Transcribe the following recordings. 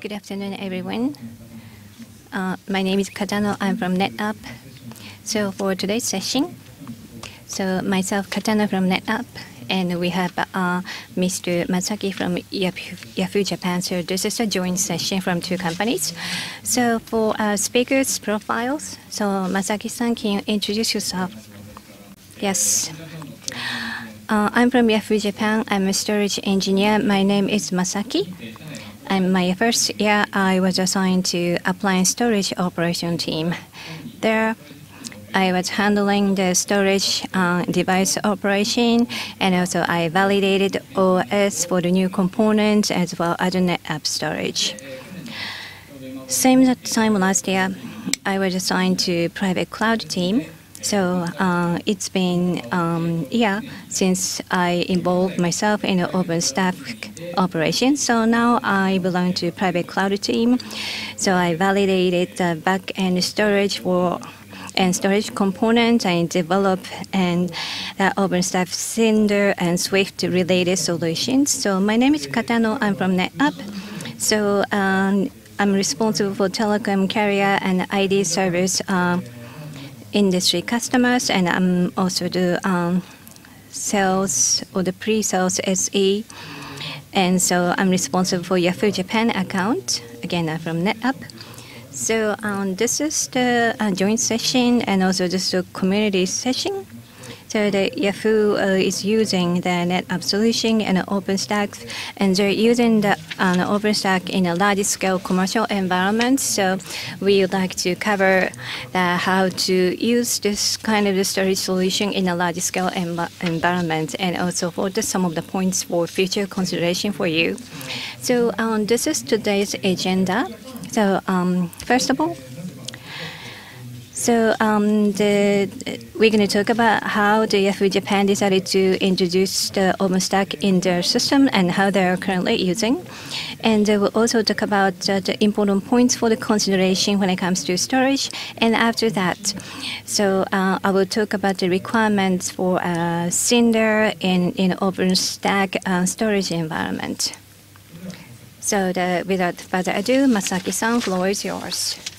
Good afternoon, everyone. Uh, my name is Katano. I'm from NetApp. So for today's session, so myself, Katano from NetApp, and we have uh, Mr. Masaki from Yahoo, Japan. So this is a joint session from two companies. So for uh, speakers' profiles, so Masaki-san, can you introduce yourself? Yes. Uh, I'm from Yahoo Japan. I'm a storage engineer. My name is Masaki. And my first year, I was assigned to appliance storage operation team. There, I was handling the storage uh, device operation, and also I validated OS for the new components as well as the NetApp storage. Same time last year, I was assigned to private cloud team. So uh, it's been um, yeah since I involved myself in the OpenStack operation. So now I belong to private cloud team. So I validated the backend storage for and storage components I develop and OpenStack Cinder and Swift related solutions. So my name is Katano. I'm from NetApp. So um, I'm responsible for telecom carrier and ID service. Uh, industry customers, and I'm also the um, sales or the pre-sales SE. And so I'm responsible for Yahoo Japan account. Again, I'm from NetApp. So um, this is the uh, joint session and also is a community session. So the Yahoo uh, is using the NetApp solution and OpenStack, and they're using the uh, OpenStack in a large-scale commercial environment. So we would like to cover the, how to use this kind of storage solution in a large-scale env environment, and also for the, some of the points for future consideration for you. So um, this is today's agenda. So um, first of all, so um, we're going to talk about how the Yahoo Japan decided to introduce the OpenStack in their system and how they are currently using. And uh, we'll also talk about uh, the important points for the consideration when it comes to storage. And after that, so uh, I will talk about the requirements for Cinder in, in OpenStack uh, storage environment. So without further ado, Masaki-san, floor is yours.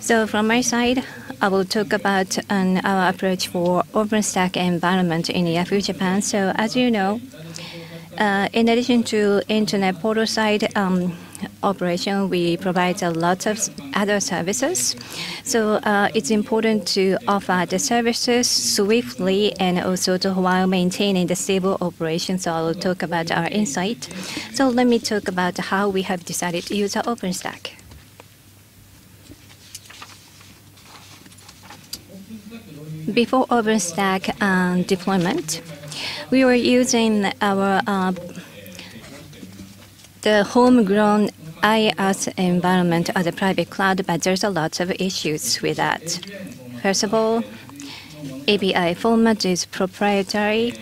So from my side, I will talk about our approach for OpenStack environment in Yahoo Japan. So as you know, uh, in addition to internet portal side um, operation, we provide a lot of other services. So uh, it's important to offer the services swiftly and also to while maintaining the stable operation. So I will talk about our insight. So let me talk about how we have decided to use OpenStack. Before OpenStack um, deployment, we were using our uh, the homegrown IaaS environment as a private cloud, but there's a lot of issues with that. First of all, API format is proprietary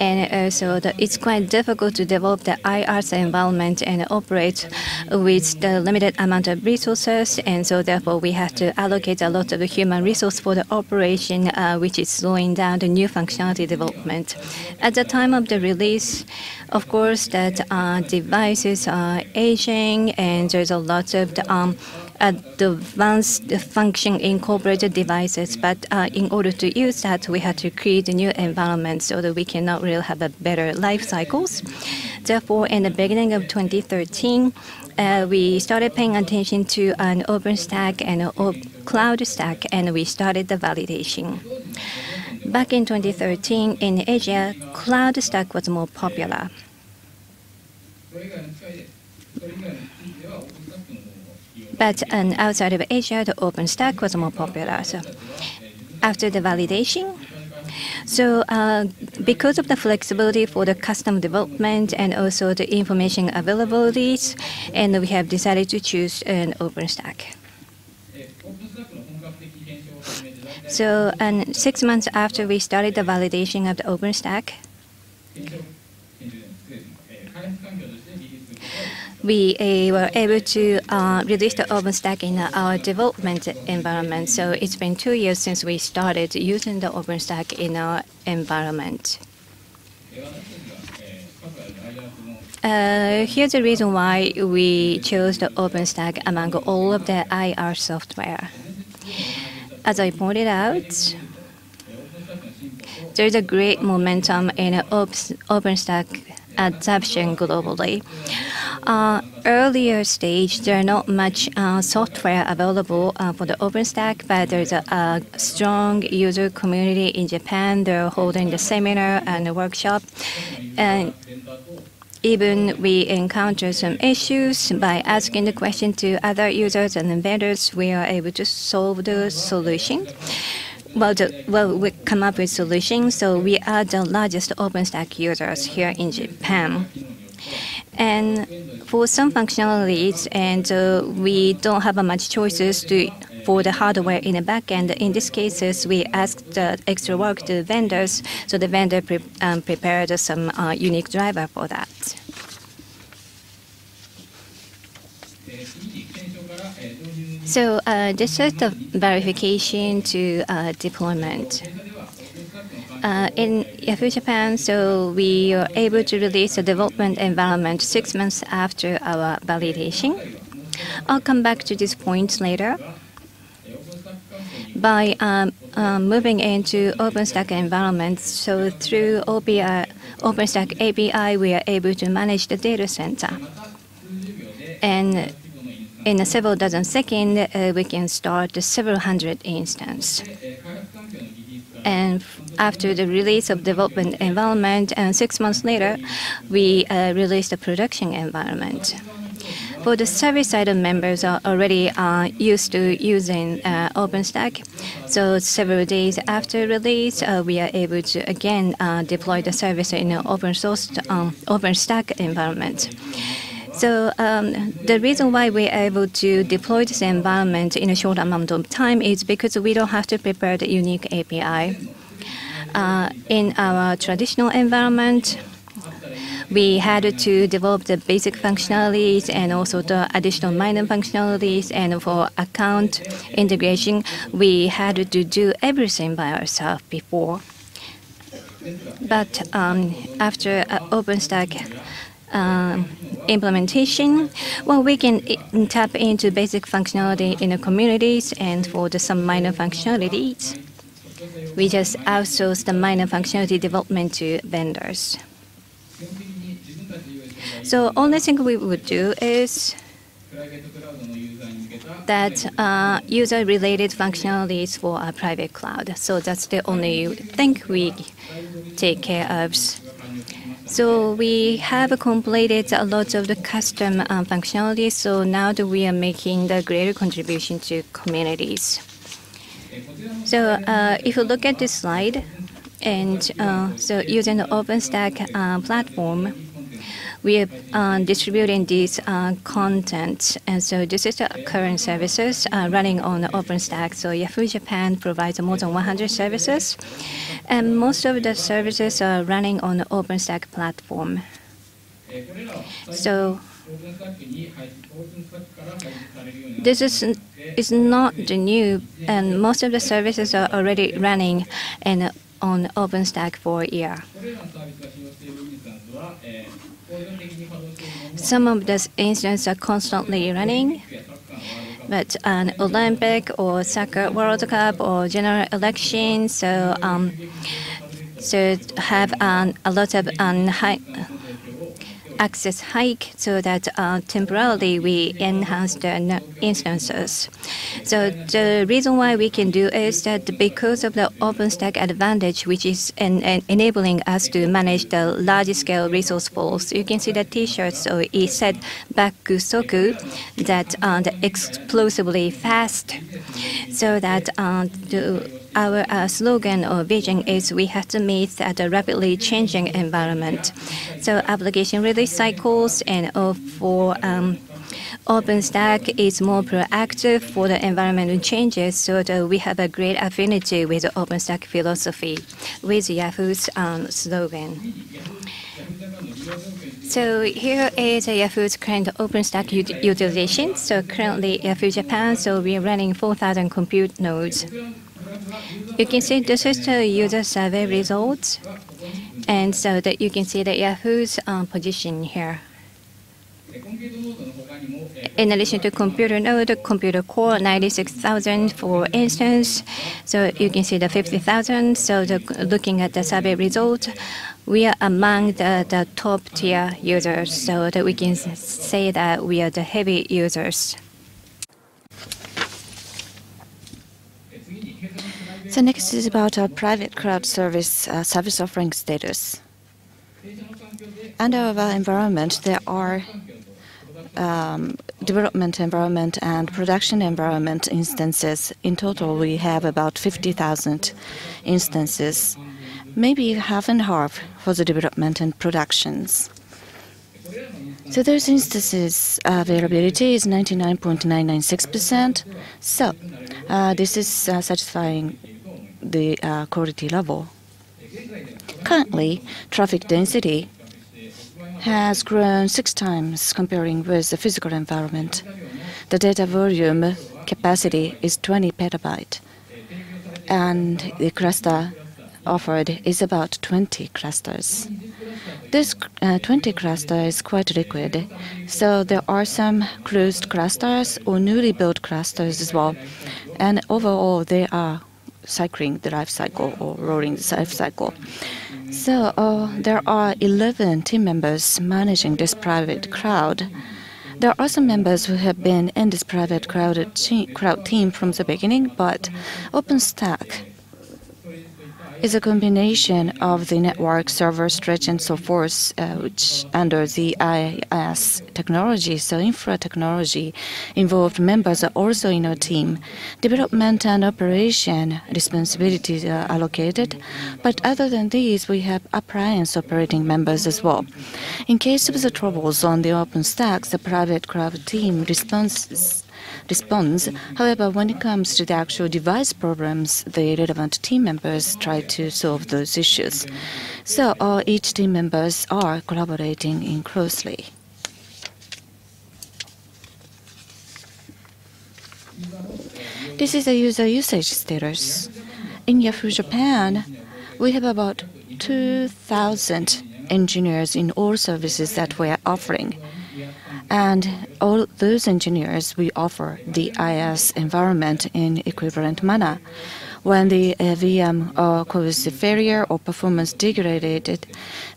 and also the, it's quite difficult to develop the IaaS environment and operate with the limited amount of resources, and so therefore we have to allocate a lot of human resource for the operation, uh, which is slowing down the new functionality development. At the time of the release, of course, that uh, devices are aging, and there's a lot of the, um, advanced function incorporated devices. But uh, in order to use that, we had to create a new environment so that we cannot really have a better life cycles. Therefore, in the beginning of 2013, uh, we started paying attention to an OpenStack and a CloudStack, and we started the validation. Back in 2013, in Asia, CloudStack was more popular. But outside of Asia, the OpenStack was more popular. So after the validation, so uh, because of the flexibility for the custom development and also the information availabilities, and we have decided to choose an OpenStack. So and six months after we started the validation of the OpenStack, we uh, were able to uh, release the OpenStack in our development environment. So it's been two years since we started using the OpenStack in our environment. Uh, here's the reason why we chose the OpenStack among all of the IR software. As I pointed out, there's a great momentum in OpenStack adoption globally. Uh, earlier stage, there are not much uh, software available uh, for the OpenStack, but there's a, a, strong user community in Japan. They're holding the seminar and the workshop, and even we encounter some issues by asking the question to other users and vendors, we are able to solve the solution. Well, the, well, we come up with solutions. So we are the largest OpenStack users here in Japan. And for some functionalities, and uh, we don't have much choices to for the hardware in the backend. In these cases, we asked uh, extra work to vendors, so the vendor pre um, prepared some uh, unique driver for that. So uh, this is the verification to uh, deployment. Uh, in Yahoo Japan, so we are able to release a development environment six months after our validation. I'll come back to this point later by um, um, moving into OpenStack environments. So through OPI, OpenStack API, we are able to manage the data center. And in a several dozen seconds, uh, we can start several hundred instances. And after the release of development environment, and six months later, we uh, released the production environment. For the service side members are already uh, used to using uh, OpenStack. So several days after release, uh, we are able to again uh, deploy the service in an open source um, OpenStack environment. So um, the reason why we're able to deploy this environment in a short amount of time is because we don't have to prepare the unique API. Uh, in our traditional environment, we had to develop the basic functionalities and also the additional minor functionalities. And for account integration, we had to do everything by ourselves before. But um, after uh, OpenStack uh, implementation, well, we can tap into basic functionality in the communities and for the, some minor functionalities. We just outsource the minor functionality development to vendors. So only thing we would do is that uh, user-related functionalities for our private cloud. So that's the only thing we take care of. So we have completed a lot of the custom um, functionalities. So now that we are making the greater contribution to communities. So uh, if you look at this slide, and uh, so using the OpenStack uh, platform, we are uh, distributing this uh, content. And so this is the current services uh, running on OpenStack. So Yahoo Japan provides more than 100 services. And most of the services are running on the OpenStack platform. So this is is not the new, and most of the services are already running and on OpenStack for a year. Some of these instances are constantly running, but an Olympic or soccer World Cup or general election, so um, so have um, a lot of um, high access hike so that uh, temporarily we enhance the instances. So the reason why we can do is that because of the OpenStack advantage, which is en enabling us to manage the large scale resource pools. You can see the T-shirt, so it said Bakusoku, that uh, explosively fast, so that uh, our uh, slogan or vision is we have to meet at a rapidly changing environment. So application release cycles and uh, for um, OpenStack is more proactive for the environmental changes, so that we have a great affinity with the OpenStack philosophy, with Yahoo's um, slogan. So here is Yahoo's current OpenStack utilization. So currently Yahoo Japan, so we are running 4,000 compute nodes. You can see this is the user survey results. And so that you can see the Yahoo's um, position here. In addition to computer node, computer core, 96,000 for instance. So you can see the 50,000. So the, looking at the survey results, we are among the, the top tier users. So that we can say that we are the heavy users. So next is about our private cloud service uh, service offering status. Under our environment, there are um, development environment and production environment instances. In total, we have about 50,000 instances, maybe half and half for the development and productions. So those instances availability is 99.996%. So uh, this is uh, satisfying the uh, quality level. Currently, traffic density has grown six times comparing with the physical environment. The data volume capacity is 20 petabyte, and the cluster offered is about 20 clusters. This uh, 20 cluster is quite liquid, so there are some closed clusters or newly built clusters as well. And overall, they are cycling the life cycle or rolling the life cycle. So uh, there are 11 team members managing this private cloud. There are some members who have been in this private cloud, cloud team from the beginning, but OpenStack is a combination of the network server stretch and so forth, uh, which under the IaaS technology, so infra technology involved members are also in our team. Development and operation responsibilities are allocated, but other than these, we have appliance operating members as well. In case of the troubles on the OpenStack, the private cloud team responds responds. However, when it comes to the actual device problems, the relevant team members try to solve those issues. So uh, each team members are collaborating in closely. This is a user usage status. In Yahoo Japan, we have about 2,000 engineers in all services that we are offering. And all those engineers, we offer the IaaS environment in equivalent manner. When the uh, VM uh, causes failure or performance degraded,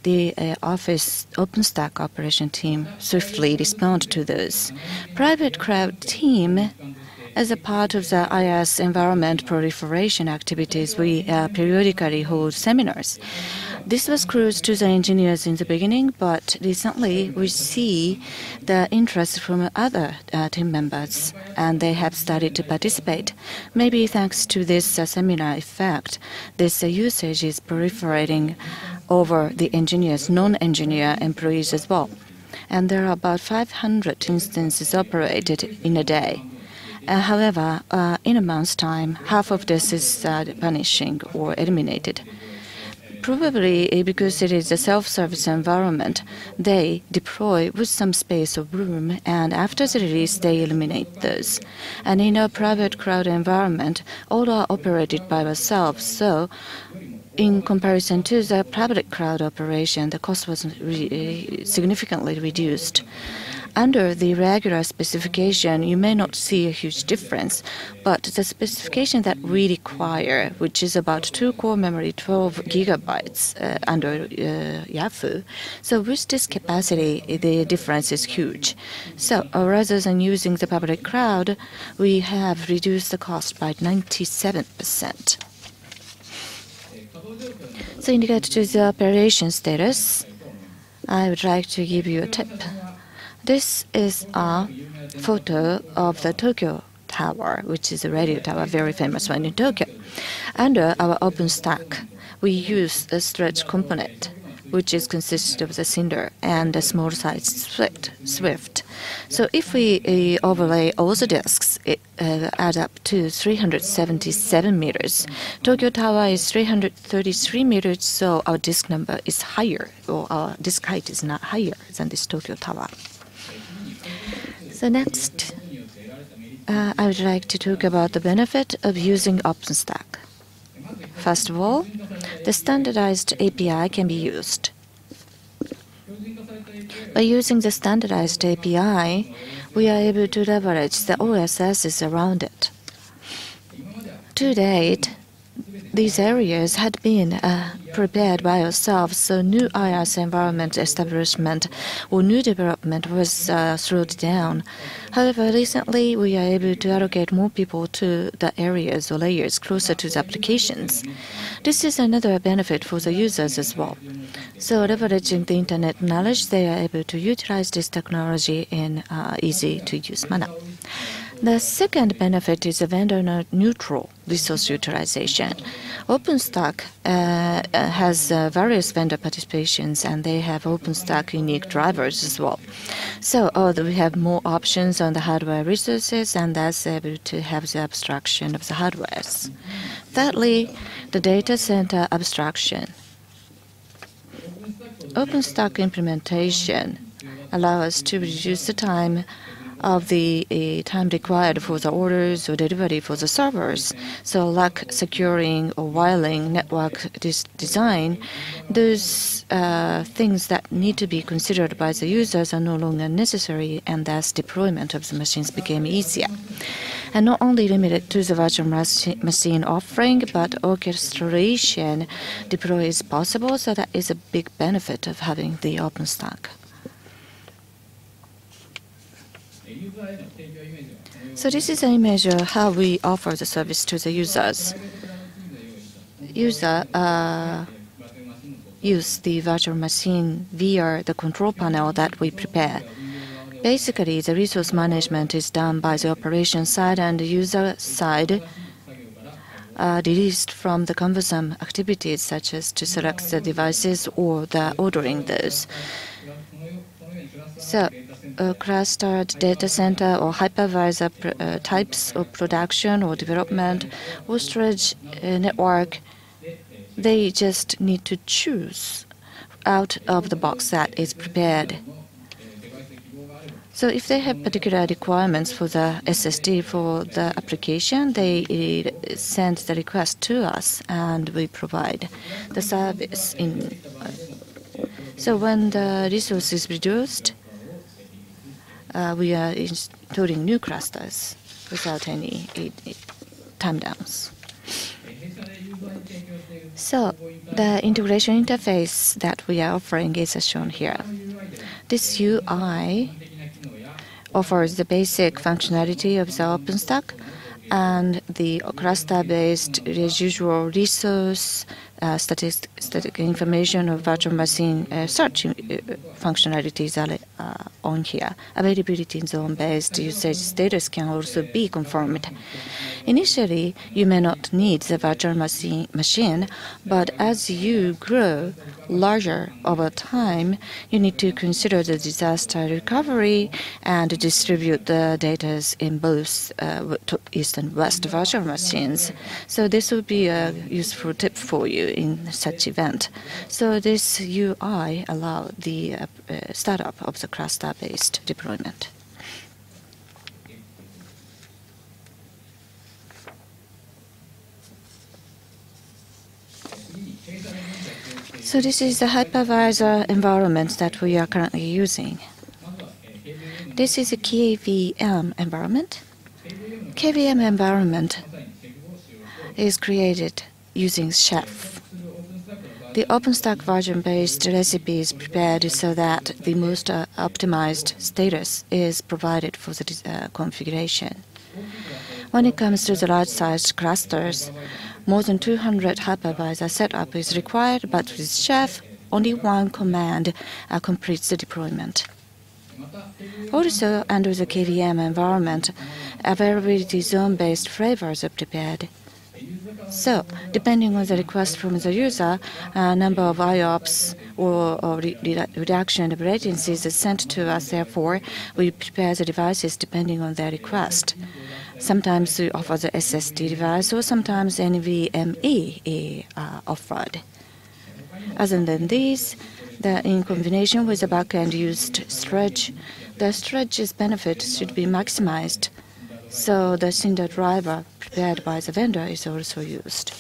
the uh, Office OpenStack operation team swiftly respond to those. Private cloud team as a part of the IaaS environment proliferation activities, we uh, periodically hold seminars. This was close to the engineers in the beginning, but recently we see the interest from other uh, team members, and they have started to participate. Maybe thanks to this uh, seminar effect, this uh, usage is proliferating over the engineers, non-engineer employees as well. And there are about 500 instances operated in a day. Uh, however, uh, in a month's time, half of this is uh, vanishing or eliminated. Probably eh, because it is a self-service environment, they deploy with some space or room, and after the release, they eliminate those. And in a private cloud environment, all are operated by ourselves, so in comparison to the public cloud operation, the cost was re eh, significantly reduced. Under the regular specification, you may not see a huge difference, but the specification that we require, which is about two core memory, 12 gigabytes uh, under uh, Yahoo. So with this capacity, the difference is huge. So uh, rather than using the public cloud, we have reduced the cost by 97%. So indicate to the operation status, I would like to give you a tip. This is a photo of the Tokyo Tower, which is a radio tower, very famous one in Tokyo. Under our OpenStack, we use a stretch component, which is consisted of the Cinder and a small size Swift. Swift. So if we uh, overlay all the disks, it uh, adds up to 377 meters. Tokyo Tower is 333 meters, so our disk number is higher, or our disk height is not higher than this Tokyo Tower. So next, uh, I would like to talk about the benefit of using OpenStack. First of all, the standardized API can be used. By using the standardized API, we are able to leverage the OSSs around it. To date, these areas had been uh, prepared by ourselves, so new IaaS environment establishment or new development was uh, slowed down. However, recently we are able to allocate more people to the areas or layers closer to the applications. This is another benefit for the users as well. So leveraging the internet knowledge, they are able to utilize this technology in uh, easy to use manner. The second benefit is a vendor-neutral resource utilization. OpenStack uh, uh, has uh, various vendor participations, and they have OpenStack unique drivers as well. So oh, we have more options on the hardware resources, and that's able to have the abstraction of the hardwares. Thirdly, the data center abstraction. OpenStack implementation allow us to reduce the time of the time required for the orders or delivery for the servers. So like securing or wiring network design, those uh, things that need to be considered by the users are no longer necessary and thus deployment of the machines became easier. And not only limited to the virtual machine offering, but orchestration deploy is possible, so that is a big benefit of having the OpenStack. So this is an image of how we offer the service to the users. User uh, use the virtual machine via the control panel that we prepare. Basically, the resource management is done by the operation side and the user side uh, released from the cumbersome activities such as to select the devices or the ordering those. So uh, clustered data center or hypervisor uh, types of production or development or storage uh, network, they just need to choose out of the box that is prepared. So if they have particular requirements for the SSD for the application, they uh, send the request to us and we provide the service. In, uh, so when the resource is reduced, we are installing new clusters without any time downs. So the integration interface that we are offering is as shown here. This UI offers the basic functionality of the OpenStack and the cluster-based residual resource uh, statistic, information of virtual machine uh, search uh, functionalities are uh, on here. Availability in zone-based usage status can also be confirmed. Initially, you may not need the virtual machine, but as you grow larger over time, you need to consider the disaster recovery and distribute the data in both uh, east and west virtual machines. So this would be a useful tip for you in such event. So this UI allow the uh, uh, startup of the cluster-based deployment. So this is the hypervisor environment that we are currently using. This is a KVM environment. KVM environment is created using Chef. The OpenStack version-based recipe is prepared so that the most uh, optimized status is provided for the uh, configuration. When it comes to the large-sized clusters, more than 200 hypervisor setup is required, but with Chef, only one command uh, completes the deployment. Also, under the KVM environment, availability zone-based flavors are prepared. So, depending on the request from the user, a number of IOPS or, or re reduction of latencies is sent to us. Therefore, we prepare the devices depending on their request. Sometimes we offer the SSD device, or sometimes NVMe is uh, offered. Other than these, the, in combination with the backend used stretch, the stretch's benefit should be maximized so the Cinder driver prepared by the vendor is also used.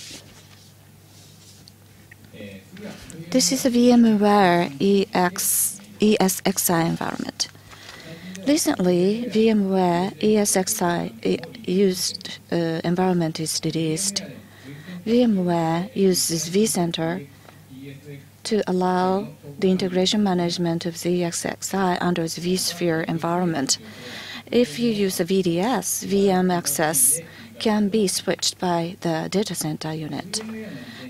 This is a VMware EX, ESXi environment. Recently, VMware ESXi used uh, environment is released. VMware uses vCenter to allow the integration management of the ESXi under the vSphere environment. If you use a VDS, VM access can be switched by the data center unit.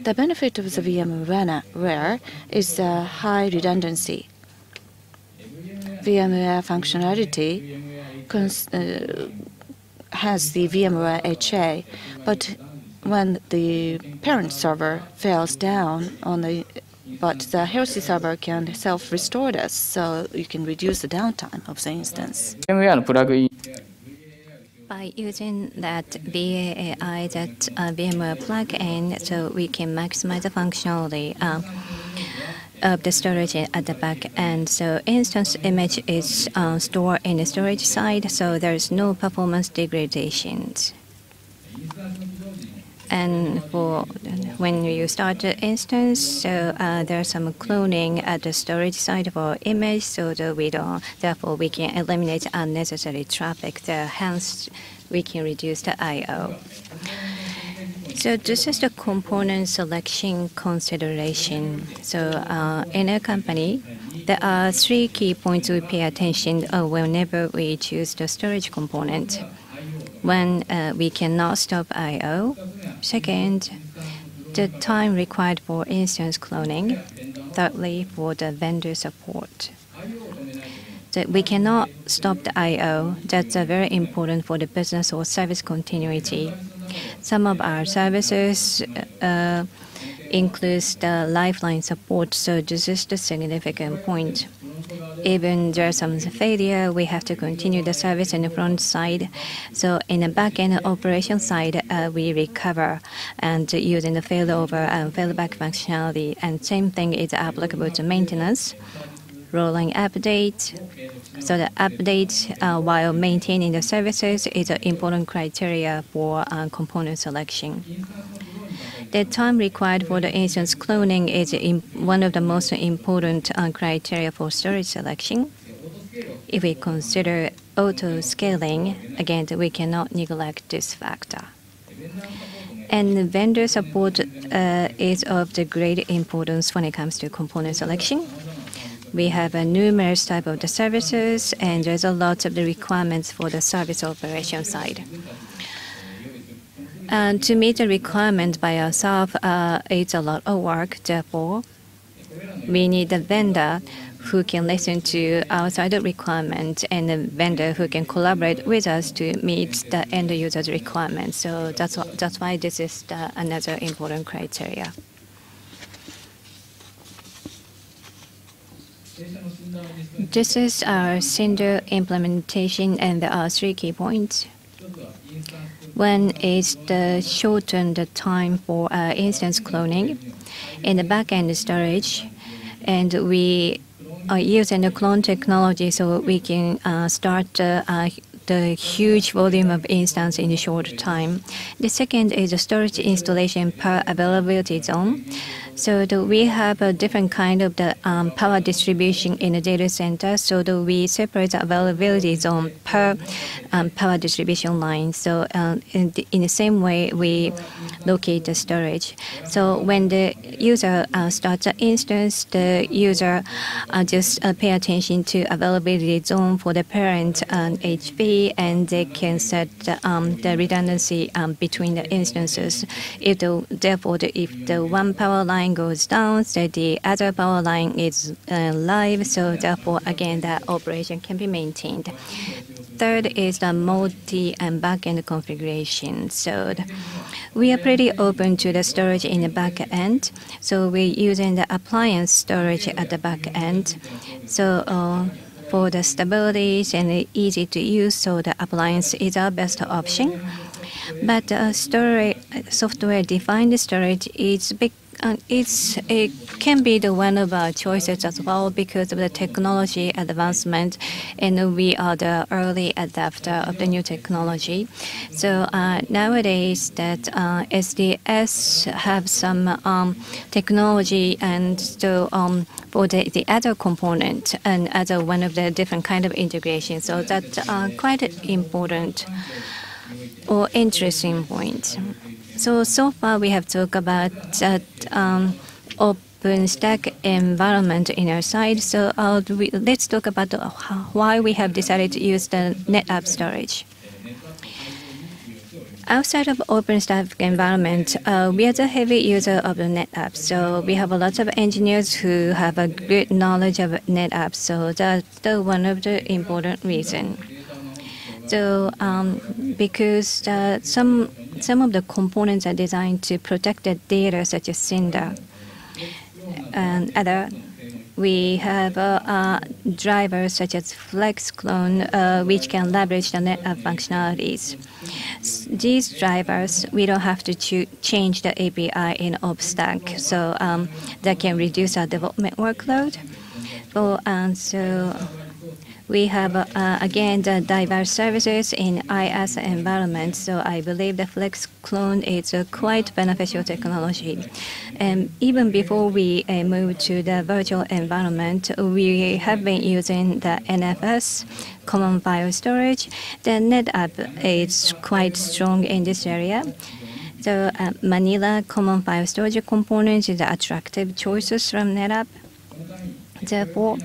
The benefit of the VMware is the high redundancy. VMware functionality uh, has the VMware HA, but when the parent server fails down on the but the healthy server can self-restore this, so you can reduce the downtime of the instance. By using that VAI, that uh, VMware plugin, so we can maximize the functionality uh, of the storage at the back end. So instance image is uh, stored in the storage side, so there's no performance degradations. And for when you start the instance, so uh, there's some cloning at the storage side for image, so that we don't, therefore we can eliminate unnecessary traffic there, hence we can reduce the I.O. So this is the component selection consideration. So uh, in a company, there are three key points we pay attention uh, whenever we choose the storage component when uh, we cannot stop I/O. Second, the time required for instance cloning. Thirdly, for the vendor support. That we cannot stop the I/O. That's uh, very important for the business or service continuity. Some of our services uh, includes the lifeline support, so this is the significant point even there's some failure, we have to continue the service in the front side. So in the back end operation side, uh, we recover and using the failover and failback functionality. And same thing is applicable to maintenance. Rolling update. So the update uh, while maintaining the services is an important criteria for uh, component selection. The time required for the instance cloning is one of the most important uh, criteria for storage selection. If we consider auto scaling, again, we cannot neglect this factor. And vendor support uh, is of the great importance when it comes to component selection. We have a numerous type of the services, and there's a lot of the requirements for the service operation side. And to meet the requirement by ourselves, uh, it's a lot of work. Therefore, we need a vendor who can listen to outside requirements and a vendor who can collaborate with us to meet the end user's requirements. So that's what, that's why this is the, another important criteria. This is our Cinder implementation, and there are three key points. One is the shorten the time for uh, instance cloning in the backend storage, and we are using the clone technology so we can uh, start uh, the huge volume of instance in a short time. The second is the storage installation per availability zone. So we have a different kind of the um, power distribution in the data center. So we separate the availability zone per um, power distribution line. So uh, in, the, in, the, same way, we locate the storage. So when the user uh, starts an instance, the user uh, just uh, pay attention to availability zone for the parent um, HV, and they can set um, the redundancy um, between the instances. If the, therefore, the, if the one power line line goes down, so the other power line is uh, live, so therefore, again, that operation can be maintained. Third is the multi and backend configuration. So we are pretty open to the storage in the back end. So we're using the appliance storage at the back end. So uh, for the stability and easy to use, so the appliance is our best option. But uh, storage, software-defined storage is a bit uh, it's it can be the one of our choices as well because of the technology advancement, and we are the early adapter of the new technology. So uh, nowadays, that uh, SDS have some um, technology and so um, for the, the other component and other one of the different kind of integration. So that's uh, quite important or interesting point. So, so far we have talked about that um, OpenStack environment in our side. So uh, let's talk about why we have decided to use the NetApp storage. Outside of OpenStack environment, uh, we are the heavy user of the NetApp. So we have a lot of engineers who have a good knowledge of NetApp. So that's the one of the important reason. So um, because uh, some some of the components are designed to protect the data, such as Cinder and other. We have uh, uh, drivers such as FlexClone, uh, which can leverage the NetApp functionalities. S these drivers, we don't have to change the API in OpenStack, so um, that can reduce our development workload. And so we have, uh, again, the diverse services in IaaS environment, so I believe the Flex Clone is a quite beneficial technology. And even before we uh, move to the virtual environment, we have been using the NFS, Common File Storage. The NetApp is quite strong in this area. So uh, Manila Common File Storage component is attractive choices from NetApp. Therefore,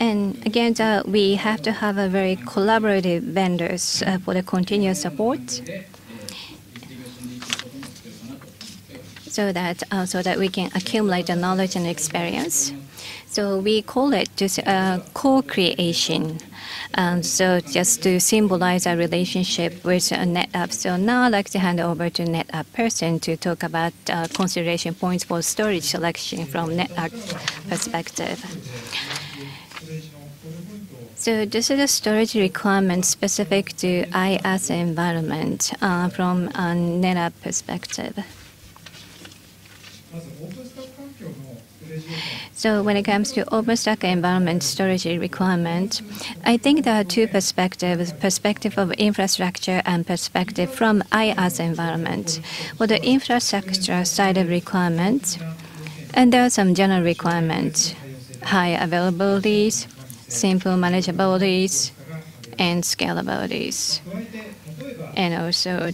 and again, uh, we have to have a very collaborative vendors uh, for the continuous support. So that uh, so that we can accumulate the knowledge and experience. So we call it just co-creation. Um, so just to symbolize our relationship with NetApp. So now I'd like to hand over to NetApp person to talk about consideration points for storage selection from NetApp perspective. So this is a storage requirement specific to IaaS environment uh, from a NetApp perspective. So when it comes to OpenStack environment storage requirement, I think there are two perspectives, perspective of infrastructure and perspective from IaaS environment. For the infrastructure side of requirements, and there are some general requirements, high availabilities, simple manageabilities and scalabilities. And also,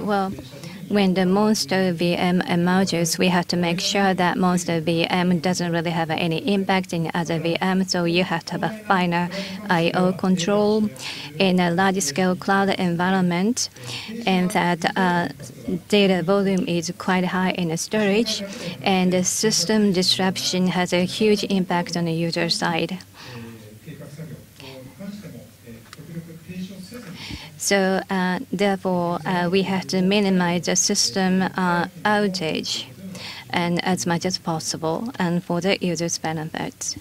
well, when the Monster VM emerges, we have to make sure that Monster VM doesn't really have any impact in other VM. So you have to have a finer I/O control in a large-scale cloud environment, and that uh, data volume is quite high in the storage, and the system disruption has a huge impact on the user side. So uh, therefore, uh, we have to minimize the system uh, outage and as much as possible and for the user's benefit.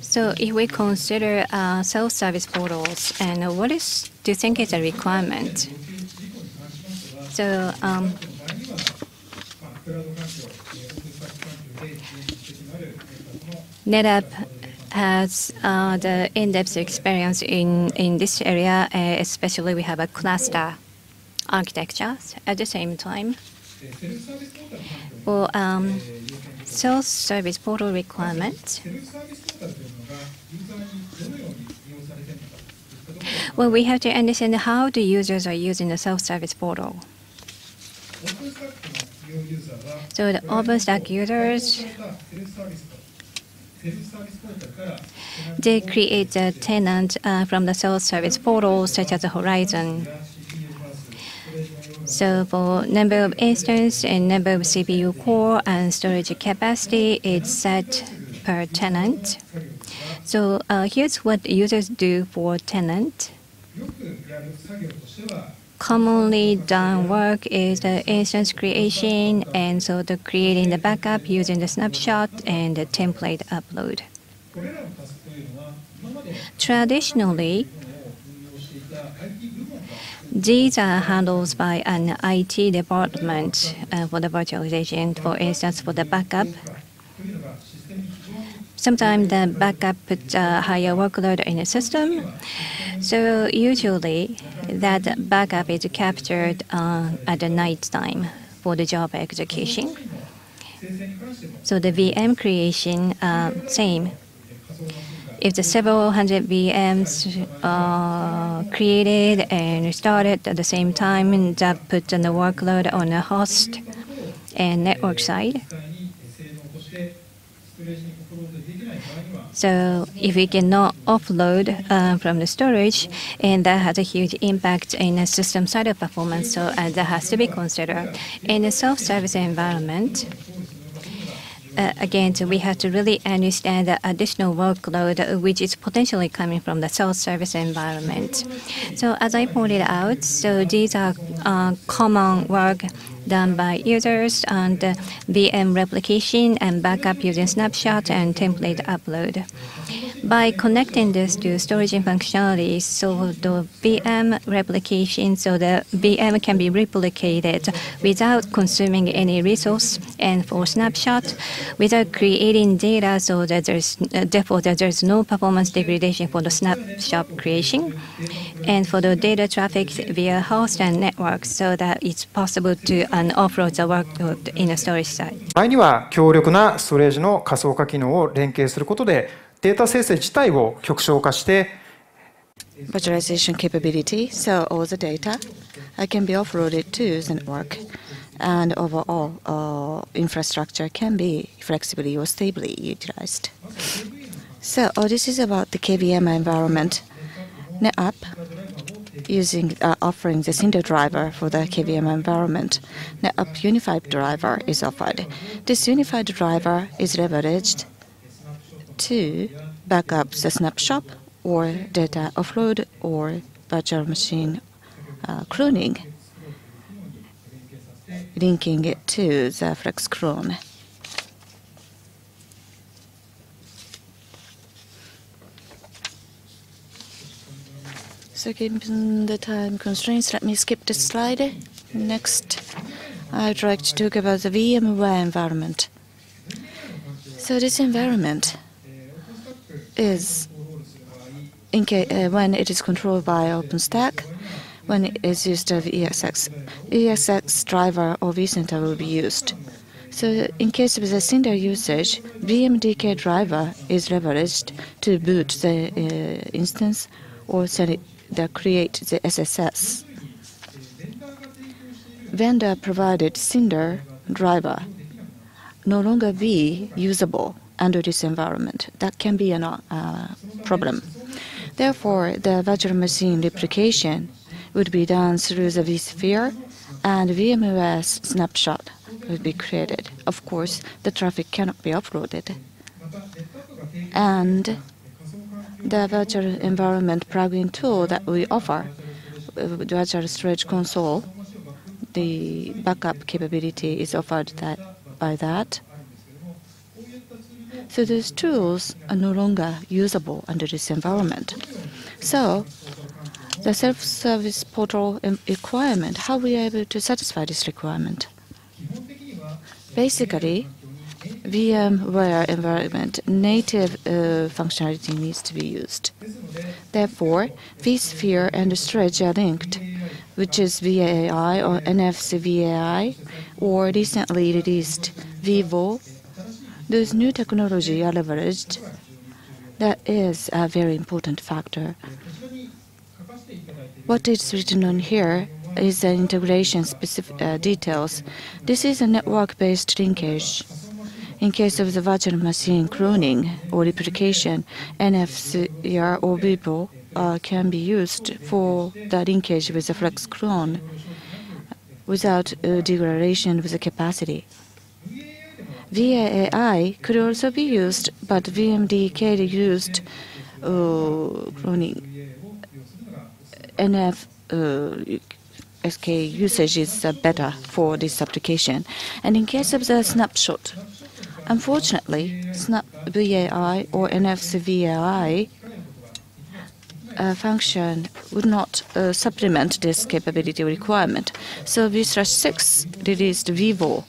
So if we consider uh, self-service portals, and what is do you think is a requirement? So um, NetApp has uh, the in-depth experience in, in this area, uh, especially we have a cluster architecture at the same time. For um, self-service portal requirements, well, we have to understand how the users are using the self-service portal. So the OpenStack users they create a tenant uh, from the self-service portal, such as Horizon. So for number of instances and number of CPU core and storage capacity, it's set per tenant. So uh, here's what users do for tenant. Commonly done work is the instance creation and so the creating the backup using the snapshot and the template upload. Traditionally, These are handled by an IT department uh, for the virtualization, for instance, for the backup. Sometimes the backup puts a higher workload in the system. So usually that backup is captured uh, at the night time for the job execution. So the VM creation, uh, same. If the several hundred VMs are created and started at the same time, that puts the workload on the host and network side. So if we cannot offload uh, from the storage, and that has a huge impact in the system side of performance, so uh, that has to be considered. In a self-service environment, uh, again, so we have to really understand the additional workload which is potentially coming from the self-service environment. So as I pointed out, so these are uh, common work done by users and VM replication and backup using snapshot and template upload. By connecting this to storage functionality, so the VM replication, so the VM can be replicated without consuming any resource, and for snapshot, without creating data, so that there's uh, therefore that there's no performance degradation for the snapshot creation, and for the data traffic via host and network, so that it's possible to and offload the workload in a storage side. 前には強力なストレージの仮想化機能を連携することでデータ生成自体を極小化して virtualization capability, so all the data uh, can be offloaded to the network, and overall uh, infrastructure can be flexibly or stably utilized. So uh, this is about the KVM environment. NetApp using uh, offering the Cinder driver for the KVM environment. NetApp Unified driver is offered. This unified driver is leveraged to back up the snapshot or data offload or virtual machine uh, cloning, linking it to the FlexClone. So given the time constraints, let me skip this slide. Next, I'd like to talk about the VMware environment. So this environment is uh, when it is controlled by OpenStack, when it is used of ESX. ESX driver or vCenter will be used. So in case of the Cinder usage, VMDK driver is leveraged to boot the uh, instance or send it, the create the SSS. Vendor provided Cinder driver no longer be usable under this environment. That can be a uh, problem. Therefore, the virtual machine replication would be done through the vSphere and VMOS snapshot would be created. Of course, the traffic cannot be uploaded. And the virtual environment plugin tool that we offer, uh, virtual storage console, the backup capability is offered that, by that. So those tools are no longer usable under this environment. So the self-service portal requirement, how we are able to satisfy this requirement? Basically, VMware environment native uh, functionality needs to be used. Therefore, vSphere and Stretch are linked, which is VAAI or NFS VAAI, or recently released VVol those new technology are leveraged. That is a very important factor. What is written on here is the integration specific uh, details. This is a network-based linkage. In case of the virtual machine cloning or replication, NFCR or VPO uh, can be used for the linkage with the FlexClone without uh, degradation with the capacity. VAAI could also be used, but VMDK used uh, cloning NF uh, SK usage is uh, better for this application. And in case of the snapshot, unfortunately, Snap VAAI or NFS VAAI uh, function would not uh, supplement this capability requirement. So V/6 released VVol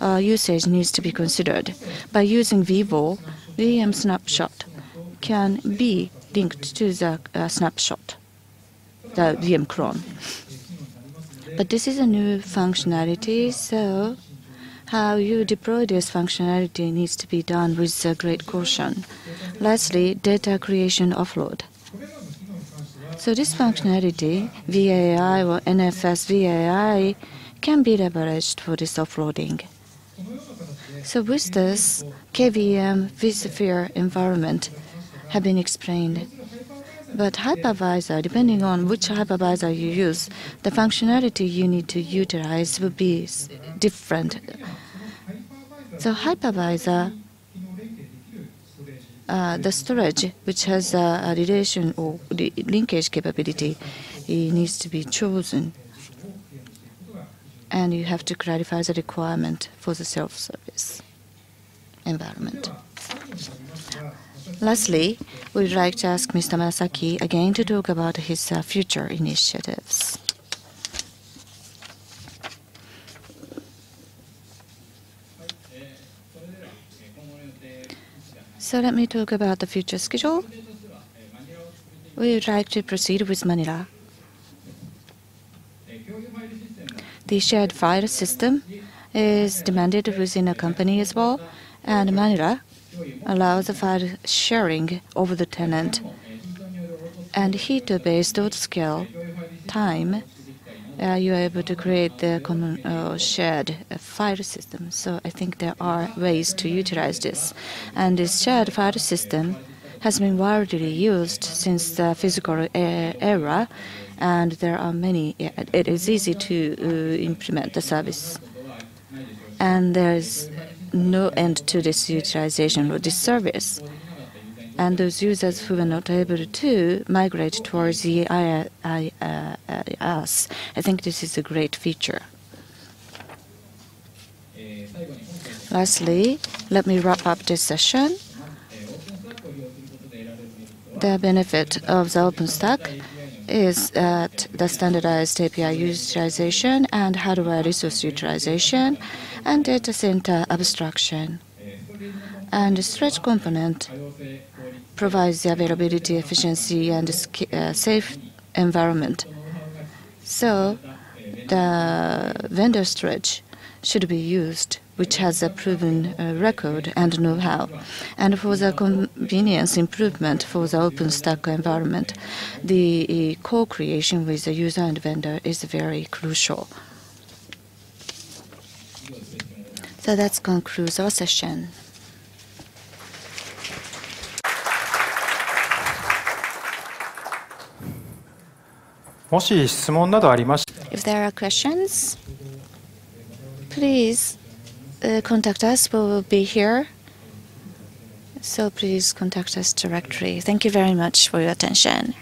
uh, usage needs to be considered. By using VVol, VM snapshot can be linked to the uh, snapshot, the VM clone. But this is a new functionality, so how you deploy this functionality needs to be done with great caution. Lastly, data creation offload. So this functionality, VAAI or NFS VAAI, can be leveraged for this offloading. So with this, KVM vSphere environment have been explained. But hypervisor, depending on which hypervisor you use, the functionality you need to utilize will be different. So hypervisor, uh, the storage which has a, a relation or linkage capability needs to be chosen. And you have to clarify the requirement for the self-service environment. Lastly, we'd like to ask Mr. Masaki again to talk about his uh, future initiatives. So let me talk about the future schedule. We would like to proceed with Manila. The shared file system is demanded within a company as well, and Manila allows the file sharing over the tenant. And heater-based scale time, uh, you are able to create the common uh, shared file system. So I think there are ways to utilize this. And this shared file system has been widely used since the physical era, and there are many. It is easy to uh, implement the service. And there is no end to this utilization of this service. And those users who were not able to migrate towards the IaaS, I think this is a great feature. Lastly, let me wrap up this session. The benefit of the OpenStack is that the standardized API utilization and hardware resource utilization and data center abstraction. And the stretch component provides the availability, efficiency, and uh, safe environment. So the vendor stretch should be used, which has a proven uh, record and know-how. And for the convenience improvement for the OpenStack environment, the co-creation with the user and vendor is very crucial. So that concludes our session. If there are questions, please uh, contact us. We will be here. So please contact us directly. Thank you very much for your attention.